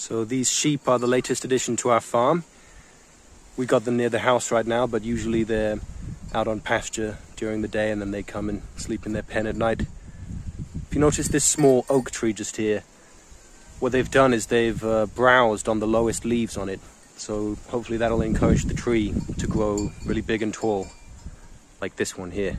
So these sheep are the latest addition to our farm. We got them near the house right now, but usually they're out on pasture during the day and then they come and sleep in their pen at night. If you notice this small oak tree just here, what they've done is they've uh, browsed on the lowest leaves on it. So hopefully that'll encourage the tree to grow really big and tall, like this one here.